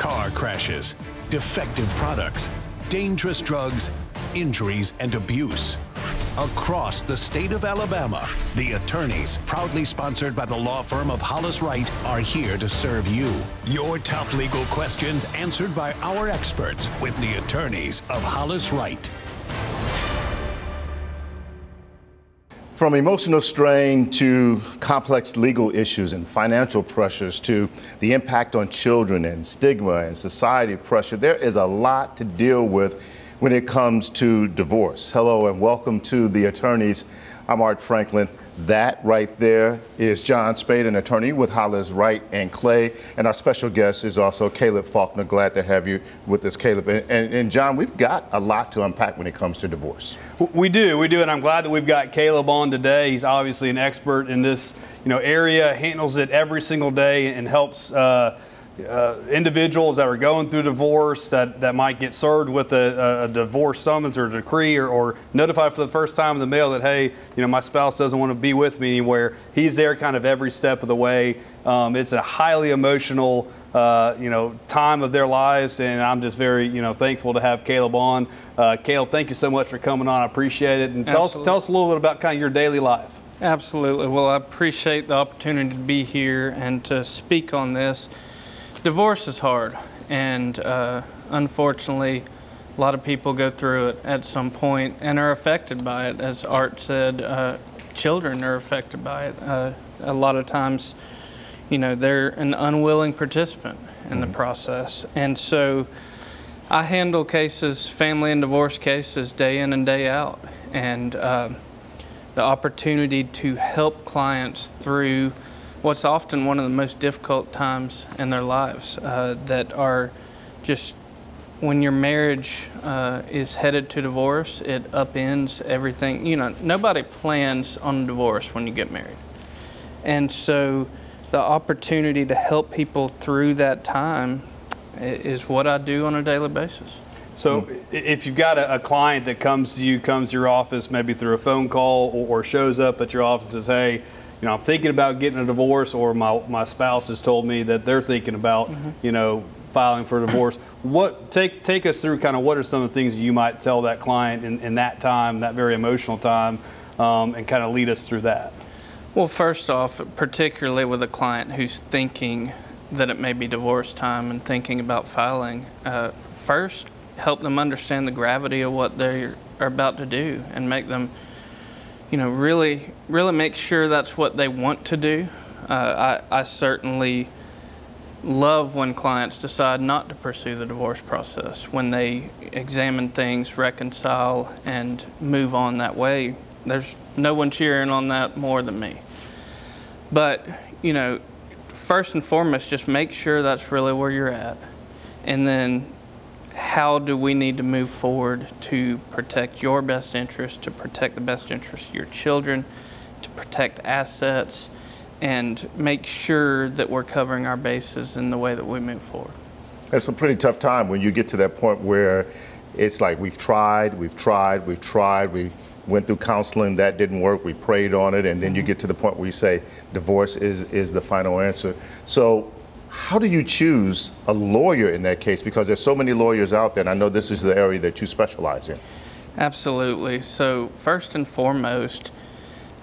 car crashes, defective products, dangerous drugs, injuries, and abuse. Across the state of Alabama, the attorneys, proudly sponsored by the law firm of Hollis Wright, are here to serve you. Your tough legal questions answered by our experts with the attorneys of Hollis Wright. From emotional strain to complex legal issues and financial pressures to the impact on children and stigma and society pressure, there is a lot to deal with when it comes to divorce. Hello and welcome to the attorneys. I'm Art Franklin. That right there is John Spade, an attorney with Hollis Wright and Clay. And our special guest is also Caleb Faulkner. Glad to have you with us, Caleb. And, and, and, John, we've got a lot to unpack when it comes to divorce. We do, we do. And I'm glad that we've got Caleb on today. He's obviously an expert in this you know, area, handles it every single day and helps. Uh, uh, individuals that are going through divorce that, that might get served with a, a divorce summons or decree or, or, notified for the first time in the mail that, hey, you know, my spouse doesn't want to be with me anywhere. He's there kind of every step of the way. Um, it's a highly emotional, uh, you know, time of their lives, and I'm just very, you know, thankful to have Caleb on. Uh, Caleb, thank you so much for coming on. I appreciate it. And tell us, tell us a little bit about kind of your daily life. Absolutely. Well, I appreciate the opportunity to be here and to speak on this divorce is hard, and uh, unfortunately, a lot of people go through it at some point and are affected by it. As Art said, uh, children are affected by it. Uh, a lot of times, you know, they're an unwilling participant in mm-hmm. the process. And so I handle cases, family and divorce cases, day in and day out. And uh, the opportunity to help clients through what's often one of the most difficult times in their lives uh, that are just when your marriage uh, is headed to divorce, it upends everything. You know, nobody plans on divorce when you get married. And so the opportunity to help people through that time is what I do on a daily basis. So if you've got a, a, client that comes to you, comes to your office maybe through a phone call or, or shows up at your office and says, hey, you know, I'm thinking about getting a divorce, or my, my spouse has told me that they're thinking about, mm-hmm. you know, filing for a divorce. What take take us through kind of what are some of the things you might tell that client in, in that time, that very emotional time, um, and kind of lead us through that. Well, first off, particularly with a client who's thinking that it may be divorce time and thinking about filing, uh, first help them understand the gravity of what they are about to do and make them you know, really, really make sure that's what they want to do. Uh, I, I certainly love when clients decide not to pursue the divorce process, when they examine things, reconcile, and move on that way. There's no one cheering on that more than me. But, you know, first and foremost, just make sure that's really where you're at. And then how do we need to move forward to protect your best interest, to protect the best interest of your children, to protect assets, and make sure that we're covering our bases in the way that we move forward. It's a pretty tough time when you get to that point where it's like we've tried, we've tried, we've tried, we went through counseling, that didn't work, we prayed on it, and then you mm-hmm. get to the point where you say divorce is, is the final answer. So how do you choose a lawyer in that case? Because there's so many lawyers out there, and I know this is the area that you specialize in. Absolutely. So, first and foremost,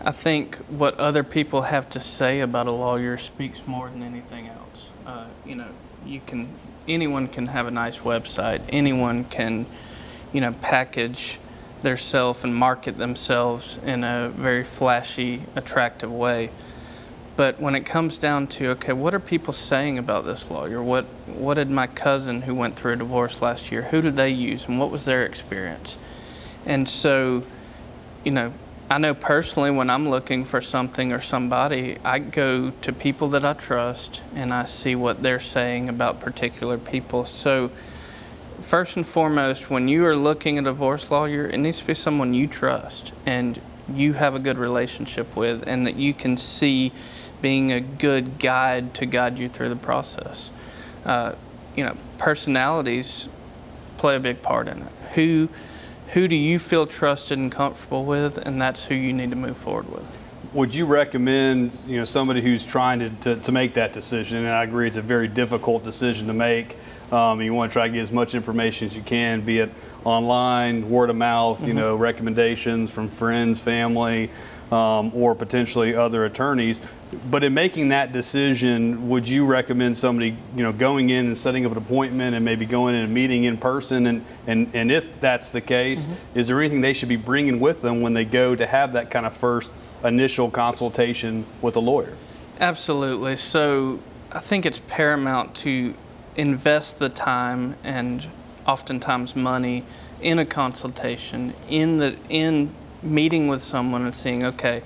I think what other people have to say about a lawyer speaks more than anything else. Uh, you know, you can anyone can have a nice website. Anyone can, you know, package their self and market themselves in a very flashy, attractive way. But when it comes down to, okay, what are people saying about this lawyer? What, what did my cousin who went through a divorce last year, who did they use and what was their experience? And so, you know, I know personally when I'm looking for something or somebody, I go to people that I trust and I see what they're saying about particular people. So, first and foremost, when you are looking at a divorce lawyer, it needs to be someone you trust and you have a good relationship with and that you can see being a good guide to guide you through the process. Uh, you know, personalities play a big part in it. Who, who do you feel trusted and comfortable with, and that's who you need to move forward with. would you recommend you know somebody who's trying to, to, to, make that decision and i agree it's a very difficult decision to make um, you want to try to get as much information as you can be it online word of mouth mm-hmm. you know recommendations from friends family um, or potentially other attorneys but in making that decision, would you recommend somebody, you know, going in and setting up an appointment and maybe going in and meeting in person? And, and, and if that's the case, mm-hmm. is there anything they should be bringing with them when they go to have that kind of first initial consultation with a lawyer? Absolutely. So I think it's paramount to invest the time and oftentimes money in a consultation, in the in meeting with someone and seeing, okay,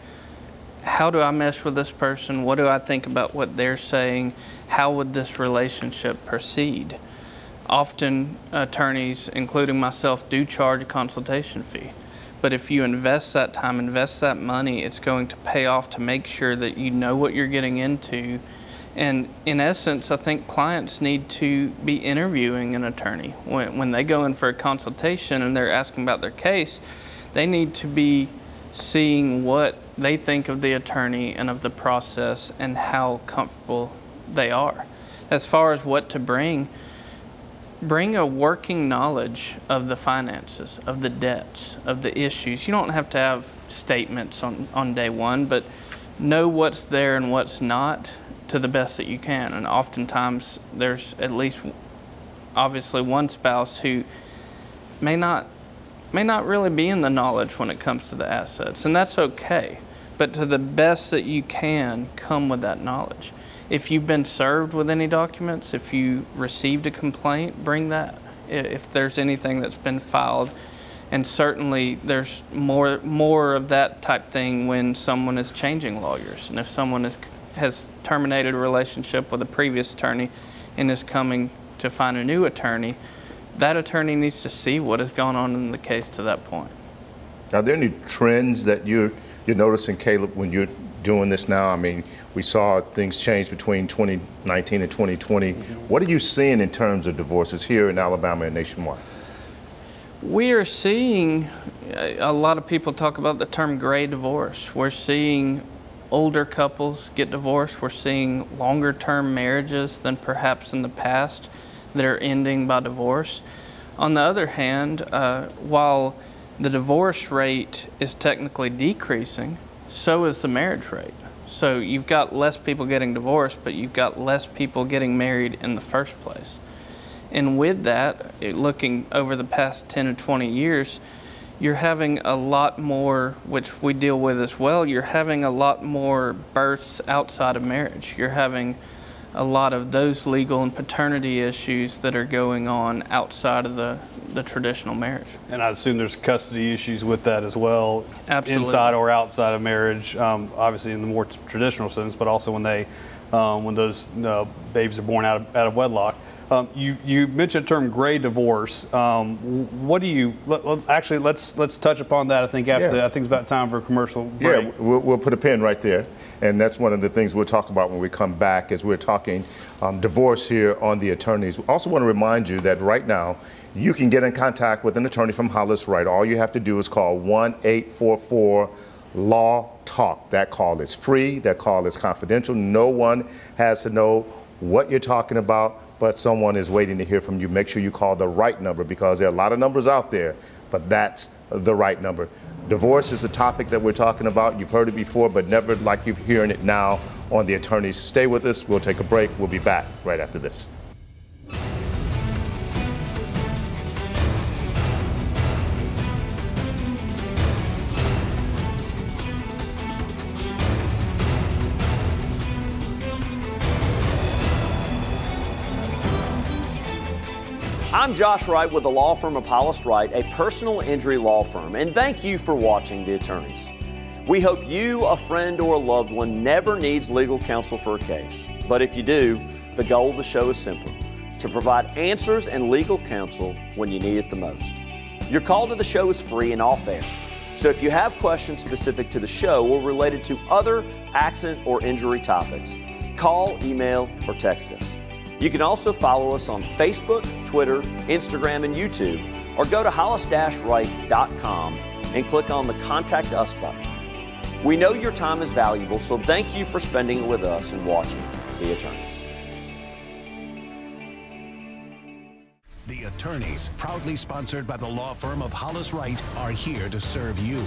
how do I mesh with this person? What do I think about what they're saying? How would this relationship proceed? Often, attorneys, including myself, do charge a consultation fee. But if you invest that time, invest that money, it's going to pay off to make sure that you know what you're getting into. And in essence, I think clients need to be interviewing an attorney. When, when they go in for a consultation and they're asking about their case, they need to be seeing what they think of the attorney and of the process and how comfortable they are. As far as what to bring, bring a working knowledge of the finances, of the debts, of the issues. You don't have to have statements on, on day one, but know what's there and what's not to the best that you can. And oftentimes there's at least obviously one spouse who may not may not really be in the knowledge when it comes to the assets, and that's okay. But to the best that you can, come with that knowledge. If you've been served with any documents, if you received a complaint, bring that. If there's anything that's been filed, and certainly there's more more of that type thing when someone is changing lawyers, and if someone is, has terminated a relationship with a previous attorney and is coming to find a new attorney that attorney needs to see what has gone on in the case to that point. Are there any trends that you're, you're noticing, Caleb, when you're doing this now? I mean, we saw things change between 2019 and 2020. Mm-hmm. What are you seeing in terms of divorces here in Alabama and nationwide? We are seeing a lot of people talk about the term gray divorce. We're seeing older couples get divorced. We're seeing longer term marriages than perhaps in the past that are ending by divorce. On the other hand, uh, while the divorce rate is technically decreasing, so is the marriage rate. So you've got less people getting divorced, but you've got less people getting married in the first place. And with that, looking over the past 10 or 20 years, you're having a lot more, which we deal with as well, you're having a lot more births outside of marriage. You're having a lot of those legal and paternity issues that are going on outside of the, the traditional marriage. And I assume there's custody issues with that as well, Absolutely. inside or outside of marriage, um, obviously in the more traditional sense, but also when they um, when those uh, babies are born out of, out of wedlock. Um, you, you mentioned the term gray divorce. Um, what do you let, let, actually? Let's let's touch upon that. I think after yeah. the, I think it's about time for a commercial break. Yeah, we'll, we'll, put a pin right there, and that's one of the things we'll talk about when we come back as we're talking um, divorce here on the attorneys. We also want to remind you that right now you can get in contact with an attorney from Hollis Wright. All you have to do is call one eight four four Law Talk. That call is free. That call is confidential. No one has to know what you're talking about but someone is waiting to hear from you. Make sure you call the right number because there are a lot of numbers out there, but that's the right number. Divorce is the topic that we're talking about. You've heard it before, but never like you're hearing it now on the attorneys. Stay with us. We'll take a break. We'll be back right after this. I'm Josh Wright with the law firm of Hollis Wright, a personal injury law firm, and thank you for watching The Attorneys. We hope you, a friend, or a loved one never needs legal counsel for a case. But if you do, the goal of the show is simple to provide answers and legal counsel when you need it the most. Your call to the show is free and off air. So if you have questions specific to the show or related to other accident or injury topics, call, email, or text us. You can also follow us on Facebook, Twitter, Instagram, and YouTube, or go to hollis-wright.com and click on the Contact Us button. We know your time is valuable, so thank you for spending it with us and watching The Attorneys. The attorneys, proudly sponsored by the law firm of Hollis Wright, are here to serve you.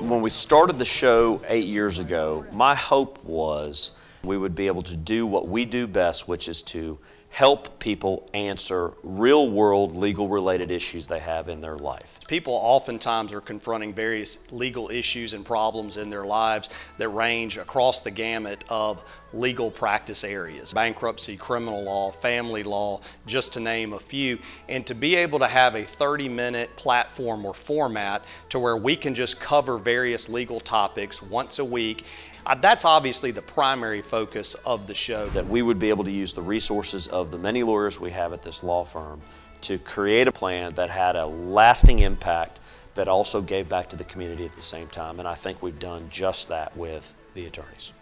When we started the show eight years ago, my hope was we would be able to do what we do best, which is to help people answer real world legal related issues they have in their life. People oftentimes are confronting various legal issues and problems in their lives that range across the gamut of legal practice areas bankruptcy, criminal law, family law, just to name a few. And to be able to have a 30 minute platform or format to where we can just cover various legal topics once a week that's obviously the primary focus of the show. That we would be able to use the resources of the many lawyers we have at this law firm to create a plan that had a lasting impact that also gave back to the community at the same time. And I think we've done just that with the attorneys.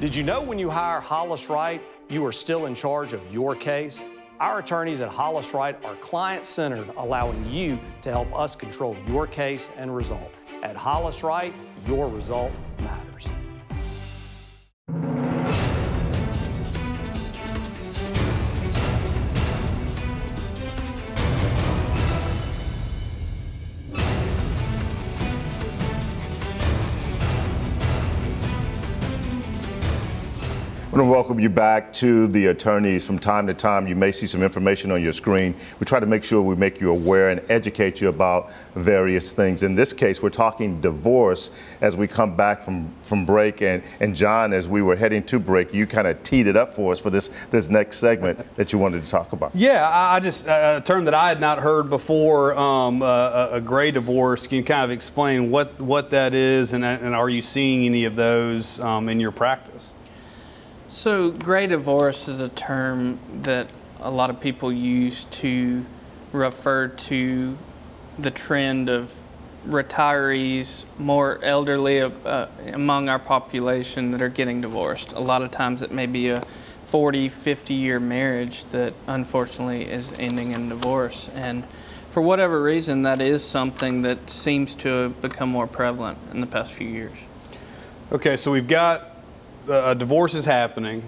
Did you know when you hire Hollis Wright, you are still in charge of your case? Our attorneys at Hollis Wright are client centered, allowing you to help us control your case and result. At Hollis Wright, your result you back to the attorneys. From time to time, you may see some information on your screen. We try to make sure we make you aware and educate you about various things. In this case, we're talking divorce as we come back from, from break. And, and John, as we were heading to break, you kind of teed it up for us for this, this next segment that you wanted to talk about. Yeah, I just, a term that I had not heard before, um, uh, a gray divorce. Can you kind of explain what, what that is and, and are you seeing any of those um, in your practice? So, gray divorce is a term that a lot of people use to refer to the trend of retirees, more elderly uh, among our population that are getting divorced. A lot of times it may be a 40, 50 year marriage that unfortunately is ending in divorce. And for whatever reason, that is something that seems to have become more prevalent in the past few years. Okay, so we've got a divorce is happening.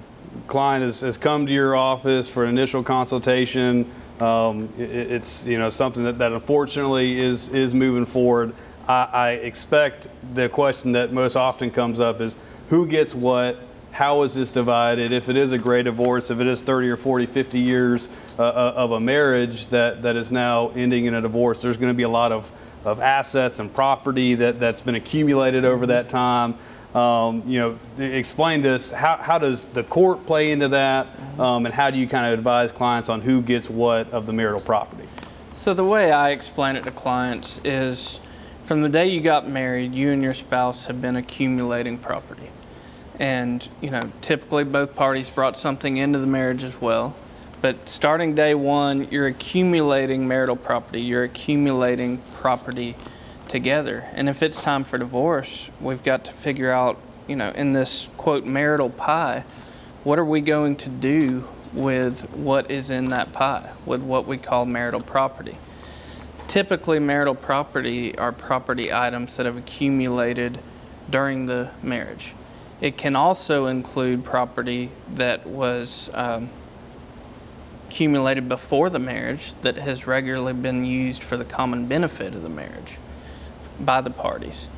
Client has, has come to your office for an initial consultation. Um, it, it's you know something that, that unfortunately is is moving forward. I, I, expect the question that most often comes up is who gets what, how is this divided? If it is a gray divorce, if it is 30 or 40, 50 years uh, uh, of a marriage that, that is now ending in a divorce, there's going to be a lot of, of assets and property that, that's been accumulated over that time. Um, you know, explain to us how, how does the court play into that, um, and how do you kind of advise clients on who gets what of the marital property? So the way I explain it to clients is, from the day you got married, you and your spouse have been accumulating property, and you know, typically both parties brought something into the marriage as well. But starting day one, you're accumulating marital property. You're accumulating property together. And if it's time for divorce, we've got to figure out, you know, in this quote marital pie, what are we going to do with what is in that pie, with what we call marital property? Typically, marital property are property items that have accumulated during the marriage. It can also include property that was um, accumulated before the marriage that has regularly been used for the common benefit of the marriage by the parties.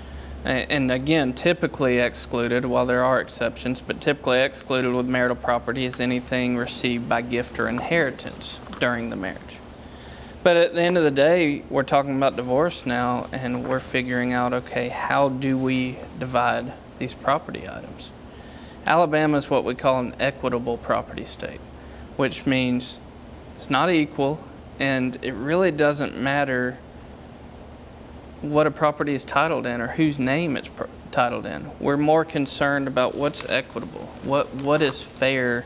And again, typically excluded, while there are exceptions, but typically excluded with marital property is anything received by gift or inheritance during the marriage. But at the end of the day, we're talking about divorce now, and we're figuring out okay, how do we divide these property items? Alabama is what we call an equitable property state, which means it's not equal, and it really doesn't matter what a property is titled in or whose name it's titled in. We're more concerned about what's equitable, what what is fair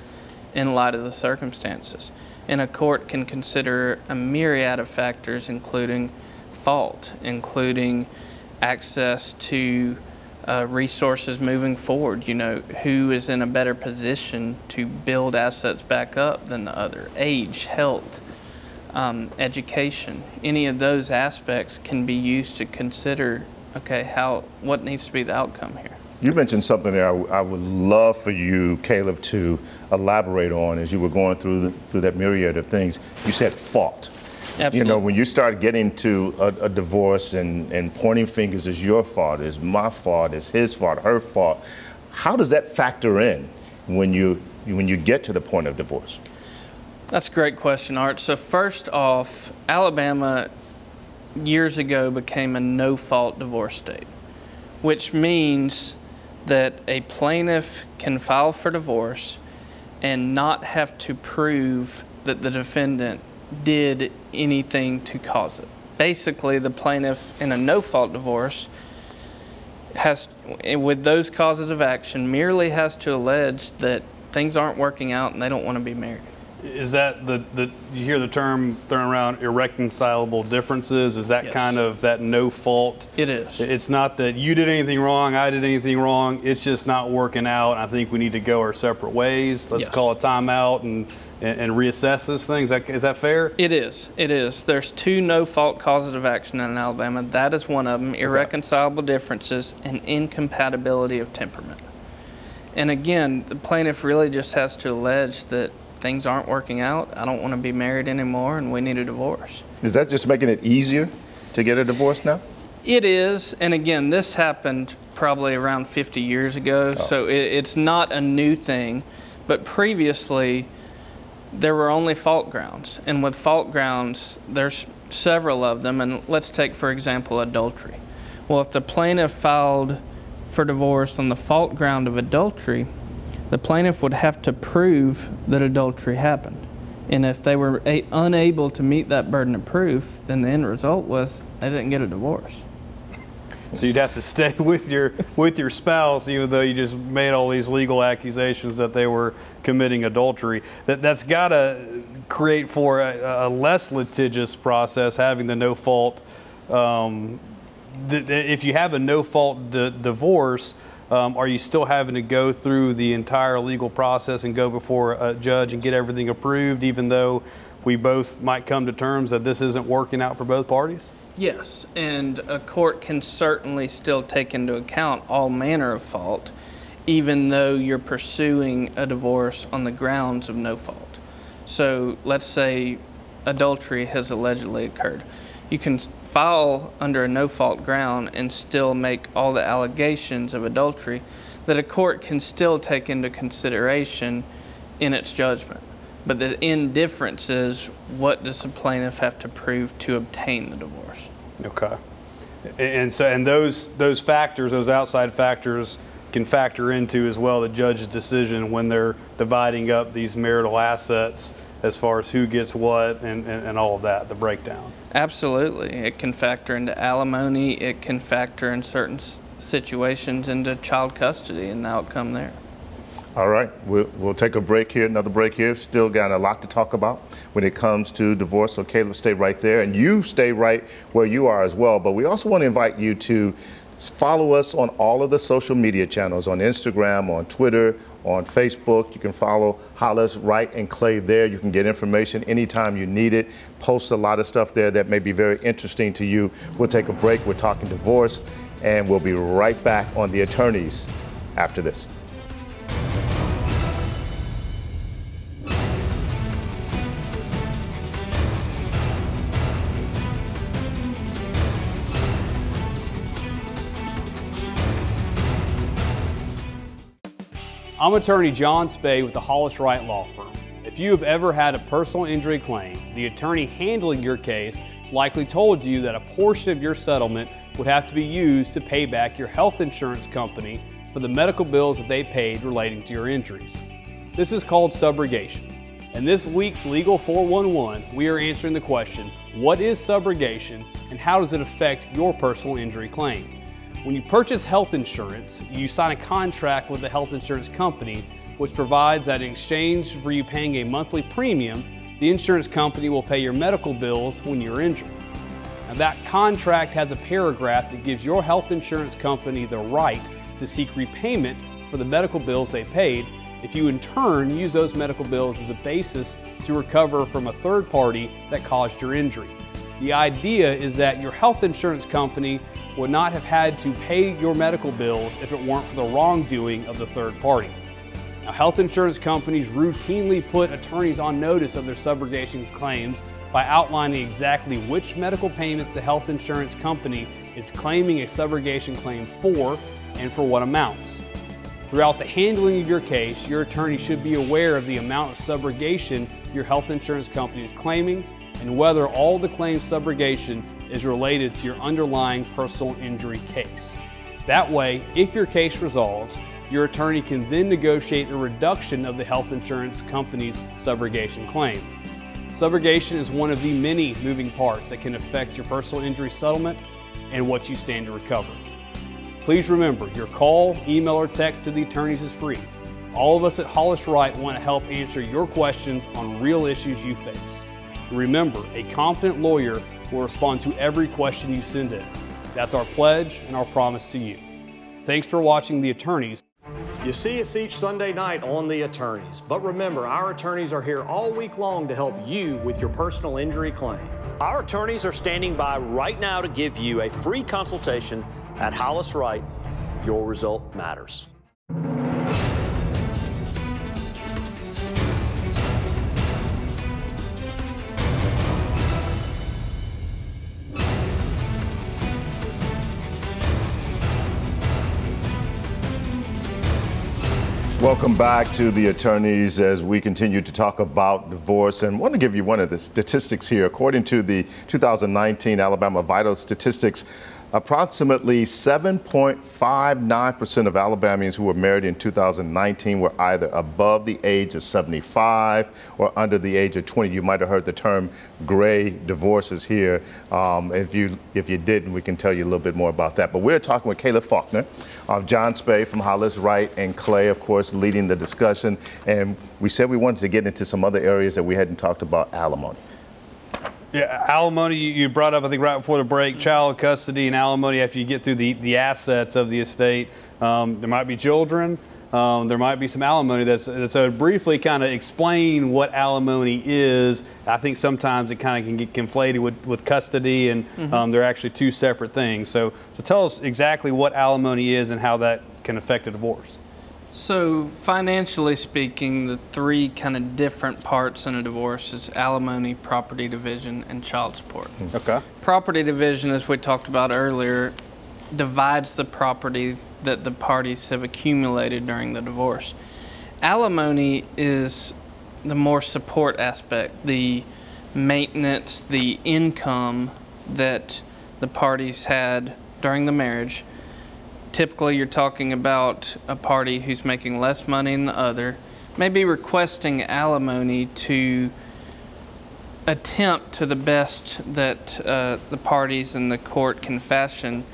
in light of the circumstances. And a court can consider a myriad of factors, including fault, including access to uh, resources moving forward. You know, who is in a better position to build assets back up than the other? Age, health, um, education, any of those aspects can be used to consider okay, how what needs to be the outcome here? You mentioned something there I, I would love for you, Caleb, to elaborate on as you were going through the, through that myriad of things. You said fault. Absolutely. You know, when you start getting to a, a divorce and, and pointing fingers as your fault, is my fault, is his fault, her fault, how does that factor in when you when you get to the point of divorce? That's a great question, Art. So first off, Alabama years ago became a no-fault divorce state, which means that a plaintiff can file for divorce and not have to prove that the defendant did anything to cause it. Basically, the plaintiff in a no fault divorce has, with those causes of action, merely has to allege that things aren't working out and they don't want to be married. Is that the, the you hear the term thrown around irreconcilable differences? Is that Yes. kind of that no fault? It is. It's not that you did anything wrong, I did anything wrong. It's just not working out. I think we need to go our separate ways. Let's Yes. call a timeout and, and, and reassess this thing. Is that, is that fair? It is. It is. There's two no fault causes of action in Alabama. That is one of them irreconcilable differences and incompatibility of temperament. And again, the plaintiff really just has to allege that things aren't working out. I don't want to be married anymore and we need a divorce. Is that just making it easier to get a divorce now? It is, and again, this happened probably around 50 years ago, oh. so it, it's not a new thing. But previously, there were only fault grounds, and with fault grounds, there's several of them. And let's take, for example, adultery. Well, if the plaintiff filed for divorce on the fault ground of adultery, the plaintiff would have to prove that adultery happened. And if they were unable to meet that burden of proof, then the end result was they didn't get a divorce. So you'd have to stay with your with your spouse, even though you just made all these legal accusations that they were committing adultery. That that's got to create for a, a less litigious process, having the no fault. Um, if you have a no fault divorce, um, are you still having to go through the entire legal process and go before a judge and get everything approved, even though we both might come to terms that this isn't working out for both parties? Yes, and a court can certainly still take into account all manner of fault, even though you're pursuing a divorce on the grounds of no fault. So let's say adultery has allegedly occurred. You can file under a no fault ground and still make all the allegations of adultery that a court can still take into consideration in its judgment. But the end difference is what does the plaintiff have to prove to obtain the divorce? Okay. And so, and those those factors, those outside factors, can factor into as well the judge's decision when they're dividing up these marital assets as far as who gets what and, and, and all of that, the breakdown. Absolutely. It can factor into alimony, it can factor in certain s- situations into child custody and the outcome there. All right, we'll, we'll take a break here, another break here. Still got a lot to talk about when it comes to divorce. So, Caleb, stay right there, and you stay right where you are as well. But we also want to invite you to follow us on all of the social media channels on Instagram, on Twitter, on Facebook. You can follow Hollis Wright and Clay there. You can get information anytime you need it. Post a lot of stuff there that may be very interesting to you. We'll take a break. We're talking divorce, and we'll be right back on the attorneys after this. I'm attorney John Spade with the Hollis Wright Law Firm. If you have ever had a personal injury claim, the attorney handling your case has likely told you that a portion of your settlement would have to be used to pay back your health insurance company for the medical bills that they paid relating to your injuries. This is called subrogation. In this week's Legal 411, we are answering the question what is subrogation and how does it affect your personal injury claim? When you purchase health insurance, you sign a contract with the health insurance company, which provides that in exchange for you paying a monthly premium, the insurance company will pay your medical bills when you're injured. Now, that contract has a paragraph that gives your health insurance company the right to seek repayment for the medical bills they paid if you in turn use those medical bills as a basis to recover from a third party that caused your injury. The idea is that your health insurance company would not have had to pay your medical bills if it weren't for the wrongdoing of the third party. Now, health insurance companies routinely put attorneys on notice of their subrogation claims by outlining exactly which medical payments the health insurance company is claiming a subrogation claim for and for what amounts. Throughout the handling of your case, your attorney should be aware of the amount of subrogation your health insurance company is claiming and whether all the claimed subrogation is related to your underlying personal injury case. That way, if your case resolves, your attorney can then negotiate a reduction of the health insurance company's subrogation claim. Subrogation is one of the many moving parts that can affect your personal injury settlement and what you stand to recover. Please remember, your call, email, or text to the attorneys is free. All of us at Hollis Wright want to help answer your questions on real issues you face. Remember, a confident lawyer will respond to every question you send in. That's our pledge and our promise to you. Thanks for watching The Attorneys. You see us each Sunday night on The Attorneys, but remember, our attorneys are here all week long to help you with your personal injury claim. Our attorneys are standing by right now to give you a free consultation at Hollis Wright. Your result matters. Welcome back to the attorneys as we continue to talk about divorce. And I want to give you one of the statistics here. According to the 2019 Alabama Vital Statistics, Approximately 7.59% of Alabamians who were married in 2019 were either above the age of 75 or under the age of 20. You might have heard the term gray divorces here. Um, if you if you didn't, we can tell you a little bit more about that. But we're talking with Caleb Faulkner, of John Spade from Hollis Wright, and Clay, of course, leading the discussion. And we said we wanted to get into some other areas that we hadn't talked about alimony. Yeah, alimony, you brought up, I think, right before the break, child custody and alimony after you get through the, the assets of the estate. Um, there might be children. Um, there might be some alimony that's so briefly kind of explain what alimony is. I think sometimes it kind of can get conflated with, with custody, and mm-hmm. um, they're actually two separate things. So, so tell us exactly what alimony is and how that can affect a divorce. So, financially speaking, the three kind of different parts in a divorce is alimony, property division, and child support. Hmm. Okay. Property division, as we talked about earlier, divides the property that the parties have accumulated during the divorce. Alimony is the more support aspect, the maintenance, the income that the parties had during the marriage typically you're talking about a party who's making less money than the other, maybe requesting alimony to attempt to the best that uh, the parties and the court can fashion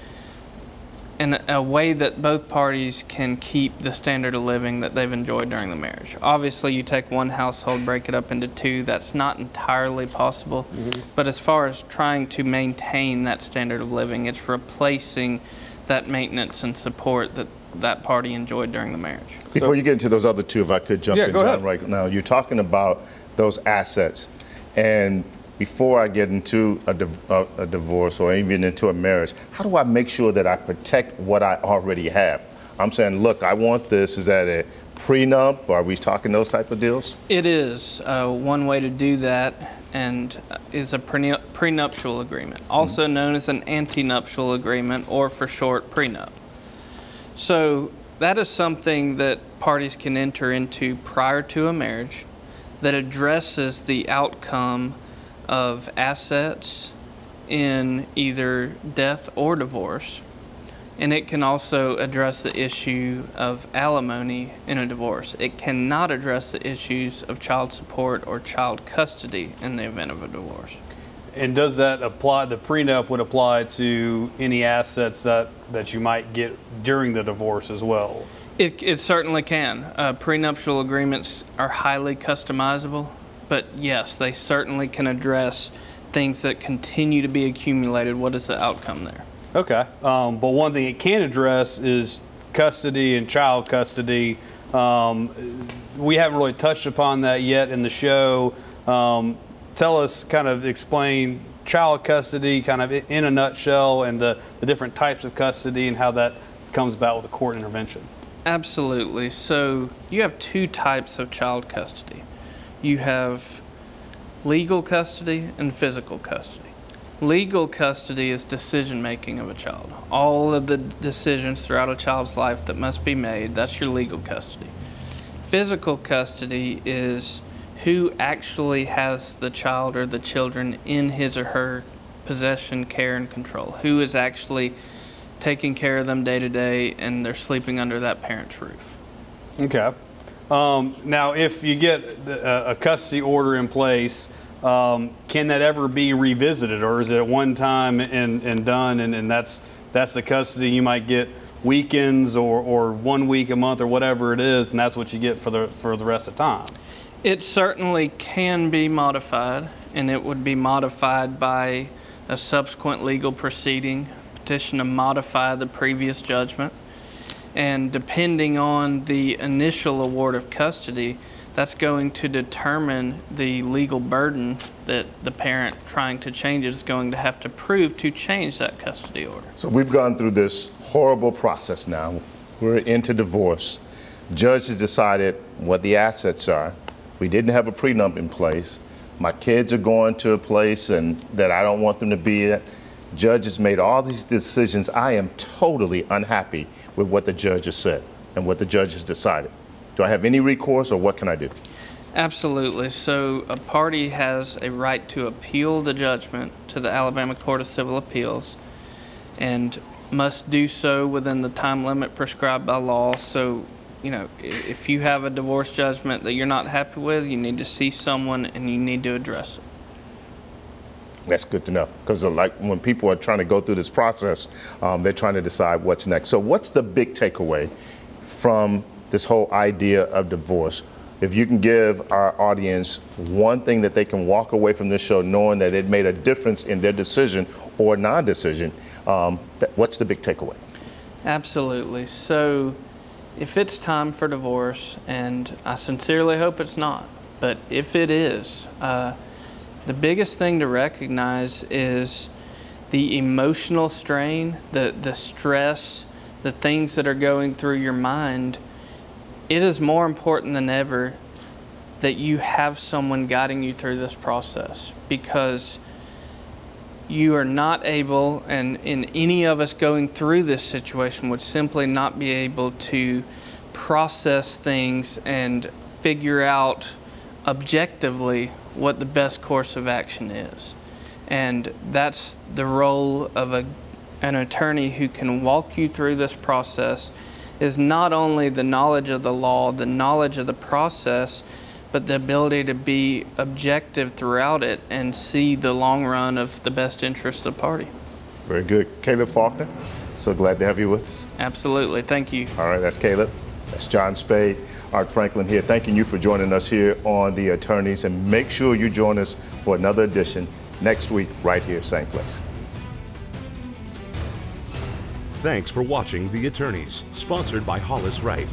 in a way that both parties can keep the standard of living that they've enjoyed during the marriage. Obviously, you take one household, break it up into two, that's not entirely possible. Mm -hmm. But as far as trying to maintain that standard of living, it's replacing that maintenance and support that that party enjoyed during the marriage. Before so, you get into those other two, if I could jump yeah, in, John, ahead. right now, you're talking about those assets. And before I get into a, a, a, divorce or even into a marriage, how do I make sure that I protect what I already have? I'm saying, look, I want this. Is that a prenup? Are we talking those type of deals? It is. Uh, one way to do that and is a prenuptial agreement, also mm -hmm. known as an antenuptial agreement or for short prenup. So that is something that parties can enter into prior to a marriage that addresses the outcome of assets in either death or divorce and it can also address the issue of alimony in a divorce. It cannot address the issues of child support or child custody in the event of a divorce. And does that apply, the prenup would apply to any assets that, that you might get during the divorce as well? It, it certainly can. Uh, prenuptial agreements are highly customizable, but yes, they certainly can address things that continue to be accumulated. What is the outcome there? Okay. Um, but one thing it can address is custody and child custody. Um, we haven't really touched upon that yet in the show. Um, tell us, kind of explain child custody kind of in a nutshell and the, the different types of custody and how that comes about with a court intervention? Absolutely. So you have two types of child custody. You have legal custody and physical custody. Legal custody is decision making of a child. All of the decisions throughout a child's life that must be made, that's your legal custody. Physical custody is who actually has the child or the children in his or her possession, care, and control. Who is actually taking care of them day to day and they're sleeping under that parent's roof. Okay. Um, now, if you get a custody order in place, um, can that ever be revisited, or is it one time and, and done, and, and that's that's the custody you might get weekends or, or one week a month or whatever it is, and that's what you get for the for the rest of time? It certainly can be modified, and it would be modified by a subsequent legal proceeding, petition to modify the previous judgment. And depending on the initial award of custody, that's going to determine the legal burden that the parent trying to change it is going to have to prove to change that custody order. So we've gone through this horrible process now. We're into divorce. Judge has decided what the assets are. We didn't have a prenup in place. My kids are going to a place and that I don't want them to be at. Judge has made all these decisions. I am totally unhappy with what the judge has said and what the judge has decided. Do I have any recourse or what can I do? Absolutely. So a party has a right to appeal the judgment to the Alabama Court of Civil Appeals and must do so within the time limit prescribed by law. So, you know, if you have a divorce judgment that you're not happy with, you need to see someone and you need to address it. That's good to know because like when people are trying to go through this process, um, they're trying to decide what's next. So, what's the big takeaway from this whole idea of divorce? If you can give our audience one thing that they can walk away from this show knowing that it made a difference in their decision or non-decision, um, what's the big takeaway? Absolutely. So, if it's time for divorce, and I sincerely hope it's not, but if it is, uh, the biggest thing to recognize is the emotional strain, the, the stress, the things that are going through your mind. It is more important than ever that you have someone guiding you through this process because you are not able, and in any of us going through this situation would simply not be able to process things and figure out objectively what the best course of action is. And that's the role of a, an attorney who can walk you through this process is not only the knowledge of the law, the knowledge of the process, but the ability to be objective throughout it and see the long run of the best interest of the party. Very good. Caleb Faulkner, so glad to have you with us. Absolutely. Thank you. All right, that's Caleb. That's John Spade. Art Franklin here, thanking you for joining us here on The Attorneys. And make sure you join us for another edition next week, right here, same place. Thanks for watching The Attorneys, sponsored by Hollis Wright.